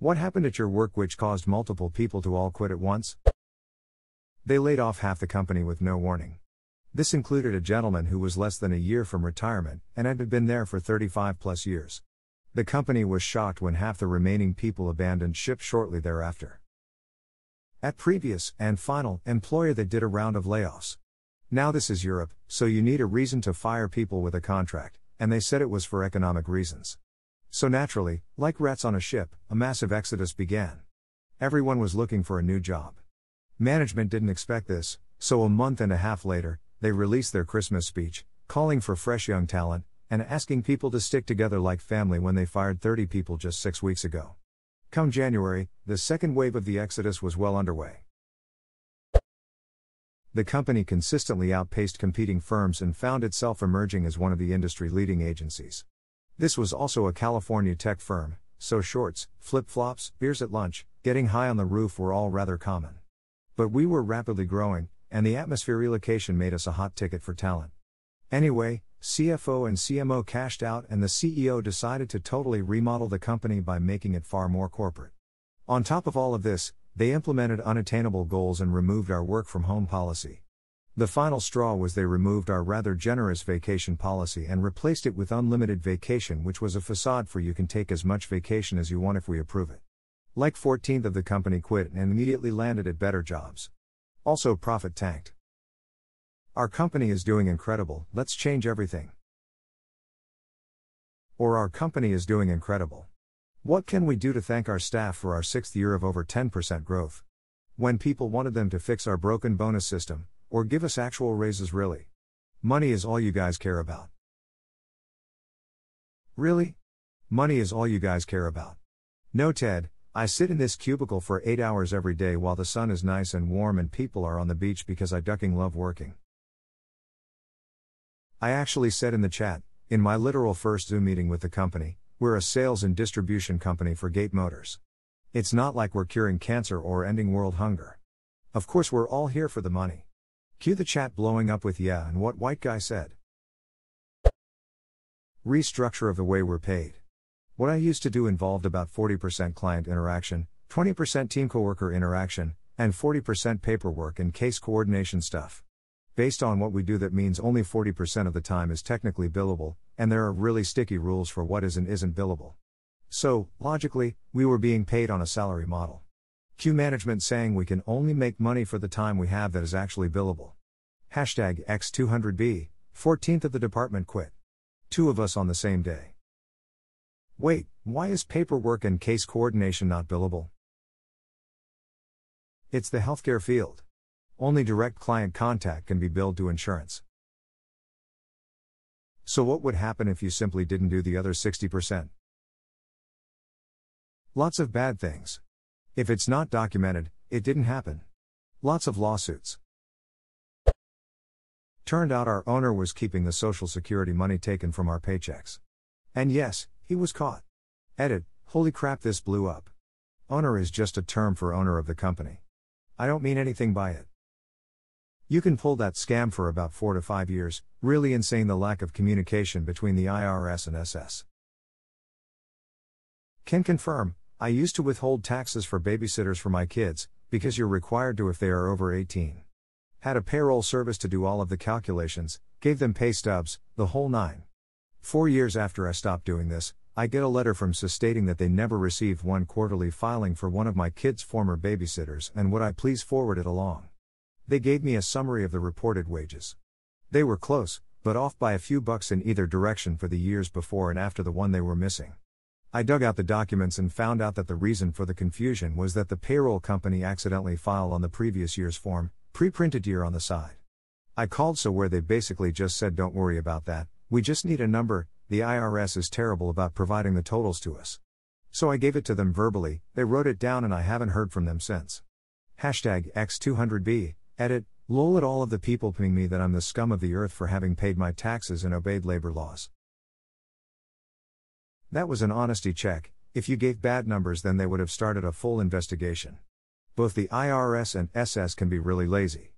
What happened at your work which caused multiple people to all quit at once? They laid off half the company with no warning. This included a gentleman who was less than a year from retirement and had been there for 35 plus years. The company was shocked when half the remaining people abandoned ship shortly thereafter. At previous and final employer they did a round of layoffs. Now this is Europe, so you need a reason to fire people with a contract, and they said it was for economic reasons. So naturally, like rats on a ship, a massive exodus began. Everyone was looking for a new job. Management didn't expect this, so a month and a half later, they released their Christmas speech, calling for fresh young talent, and asking people to stick together like family when they fired 30 people just six weeks ago. Come January, the second wave of the exodus was well underway. The company consistently outpaced competing firms and found itself emerging as one of the industry leading agencies. This was also a California tech firm, so shorts, flip flops, beers at lunch, getting high on the roof were all rather common. But we were rapidly growing, and the atmosphere relocation made us a hot ticket for talent. Anyway, CFO and CMO cashed out, and the CEO decided to totally remodel the company by making it far more corporate. On top of all of this, they implemented unattainable goals and removed our work from home policy. The final straw was they removed our rather generous vacation policy and replaced it with unlimited vacation, which was a facade for you can take as much vacation as you want if we approve it. Like 14th of the company quit and immediately landed at better jobs. Also, profit tanked. Our company is doing incredible, let's change everything. Or our company is doing incredible. What can we do to thank our staff for our sixth year of over 10% growth? When people wanted them to fix our broken bonus system, or give us actual raises, really. Money is all you guys care about. Really? Money is all you guys care about. No, Ted, I sit in this cubicle for 8 hours every day while the sun is nice and warm and people are on the beach because I ducking love working. I actually said in the chat, in my literal first Zoom meeting with the company, we're a sales and distribution company for Gate Motors. It's not like we're curing cancer or ending world hunger. Of course, we're all here for the money. Cue the chat blowing up with yeah and what white guy said. Restructure of the way we're paid. What I used to do involved about 40% client interaction, 20% team coworker interaction, and 40% paperwork and case coordination stuff. Based on what we do, that means only 40% of the time is technically billable, and there are really sticky rules for what is and isn't billable. So, logically, we were being paid on a salary model. Cue management saying we can only make money for the time we have that is actually billable. Hashtag X200B, 14th of the department quit. Two of us on the same day. Wait, why is paperwork and case coordination not billable? It's the healthcare field. Only direct client contact can be billed to insurance. So, what would happen if you simply didn't do the other 60%? Lots of bad things. If it's not documented, it didn't happen. Lots of lawsuits. Turned out our owner was keeping the Social Security money taken from our paychecks. And yes, he was caught. Edit, holy crap, this blew up. Owner is just a term for owner of the company. I don't mean anything by it. You can pull that scam for about 4 to 5 years, really insane the lack of communication between the IRS and SS. Can confirm, I used to withhold taxes for babysitters for my kids, because you're required to if they are over 18. Had a payroll service to do all of the calculations, gave them pay stubs, the whole nine. Four years after I stopped doing this, I get a letter from SIS stating that they never received one quarterly filing for one of my kids' former babysitters and would I please forward it along. They gave me a summary of the reported wages. They were close, but off by a few bucks in either direction for the years before and after the one they were missing. I dug out the documents and found out that the reason for the confusion was that the payroll company accidentally filed on the previous year's form, pre printed year on the side. I called so where they basically just said don't worry about that, we just need a number, the IRS is terrible about providing the totals to us. So I gave it to them verbally, they wrote it down and I haven't heard from them since. Hashtag X200B, edit, lol at all of the people ping me that I'm the scum of the earth for having paid my taxes and obeyed labor laws. That was an honesty check, if you gave bad numbers, then they would have started a full investigation. Both the IRS and SS can be really lazy.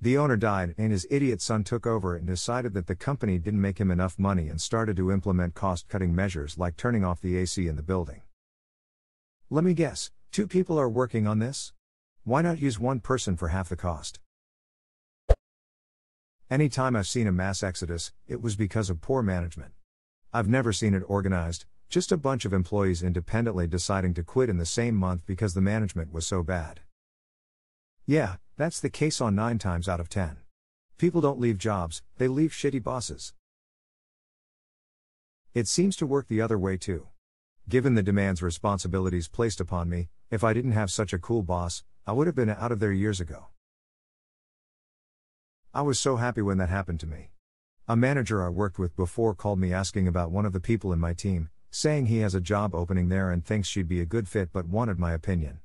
The owner died, and his idiot son took over and decided that the company didn't make him enough money and started to implement cost cutting measures like turning off the AC in the building. Let me guess, two people are working on this? Why not use one person for half the cost? Anytime I've seen a mass exodus, it was because of poor management. I've never seen it organized, just a bunch of employees independently deciding to quit in the same month because the management was so bad. Yeah, that's the case on 9 times out of 10. People don't leave jobs, they leave shitty bosses. It seems to work the other way too. Given the demands responsibilities placed upon me, if I didn't have such a cool boss, I would have been out of there years ago. I was so happy when that happened to me. A manager I worked with before called me asking about one of the people in my team, saying he has a job opening there and thinks she'd be a good fit but wanted my opinion.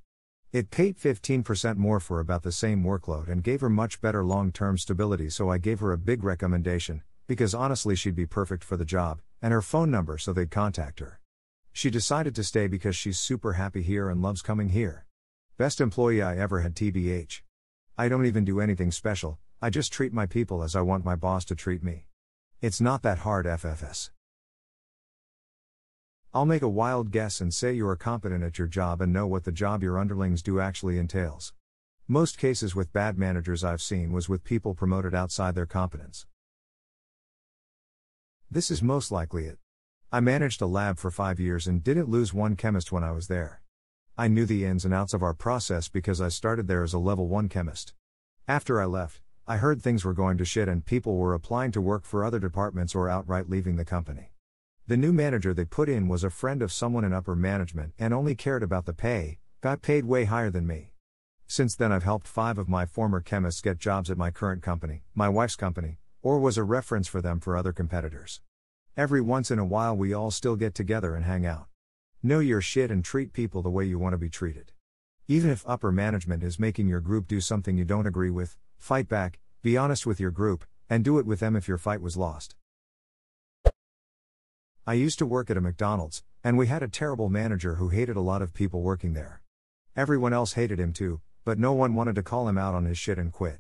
It paid 15% more for about the same workload and gave her much better long term stability, so I gave her a big recommendation, because honestly she'd be perfect for the job, and her phone number so they'd contact her. She decided to stay because she's super happy here and loves coming here. Best employee I ever had, TBH. I don't even do anything special, I just treat my people as I want my boss to treat me. It's not that hard, FFS. I'll make a wild guess and say you are competent at your job and know what the job your underlings do actually entails. Most cases with bad managers I've seen was with people promoted outside their competence. This is most likely it. I managed a lab for five years and didn't lose one chemist when I was there. I knew the ins and outs of our process because I started there as a level 1 chemist. After I left, I heard things were going to shit and people were applying to work for other departments or outright leaving the company. The new manager they put in was a friend of someone in upper management and only cared about the pay, got paid way higher than me. Since then, I've helped five of my former chemists get jobs at my current company, my wife's company, or was a reference for them for other competitors. Every once in a while, we all still get together and hang out. Know your shit and treat people the way you want to be treated. Even if upper management is making your group do something you don't agree with, fight back, be honest with your group, and do it with them if your fight was lost. I used to work at a McDonald's, and we had a terrible manager who hated a lot of people working there. Everyone else hated him too, but no one wanted to call him out on his shit and quit.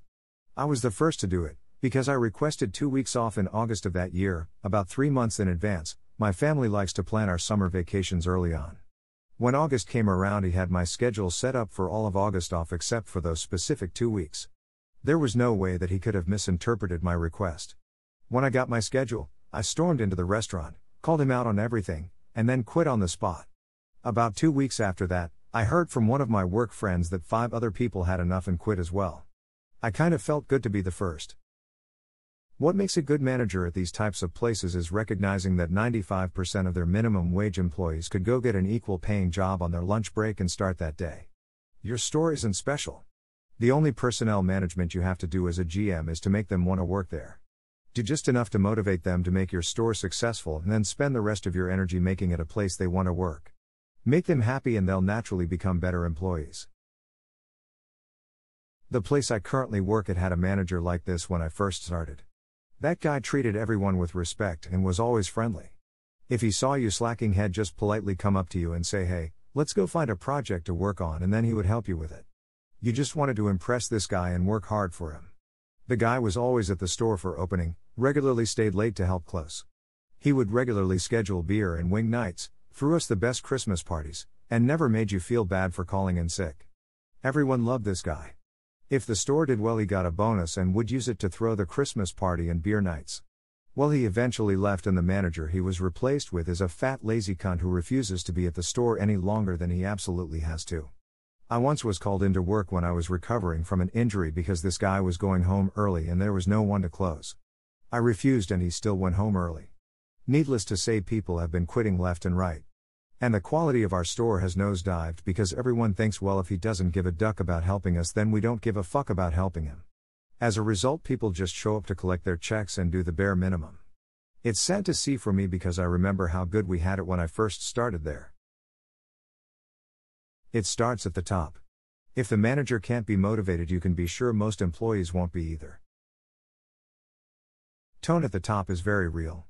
I was the first to do it, because I requested two weeks off in August of that year, about three months in advance. My family likes to plan our summer vacations early on. When August came around, he had my schedule set up for all of August off except for those specific two weeks. There was no way that he could have misinterpreted my request. When I got my schedule, I stormed into the restaurant, called him out on everything, and then quit on the spot. About two weeks after that, I heard from one of my work friends that five other people had enough and quit as well. I kind of felt good to be the first. What makes a good manager at these types of places is recognizing that 95% of their minimum wage employees could go get an equal paying job on their lunch break and start that day. Your store isn't special. The only personnel management you have to do as a GM is to make them want to work there. Do just enough to motivate them to make your store successful and then spend the rest of your energy making it a place they want to work. Make them happy and they'll naturally become better employees. The place I currently work at had a manager like this when I first started. That guy treated everyone with respect and was always friendly. If he saw you slacking, he'd just politely come up to you and say, Hey, let's go find a project to work on, and then he would help you with it. You just wanted to impress this guy and work hard for him. The guy was always at the store for opening, regularly stayed late to help close. He would regularly schedule beer and wing nights, threw us the best Christmas parties, and never made you feel bad for calling in sick. Everyone loved this guy. If the store did well, he got a bonus and would use it to throw the Christmas party and beer nights. Well, he eventually left, and the manager he was replaced with is a fat, lazy cunt who refuses to be at the store any longer than he absolutely has to. I once was called into work when I was recovering from an injury because this guy was going home early and there was no one to close. I refused and he still went home early. Needless to say, people have been quitting left and right. And the quality of our store has nosedived because everyone thinks, well, if he doesn't give a duck about helping us, then we don't give a fuck about helping him. As a result, people just show up to collect their checks and do the bare minimum. It's sad to see for me because I remember how good we had it when I first started there. It starts at the top. If the manager can't be motivated, you can be sure most employees won't be either. Tone at the top is very real.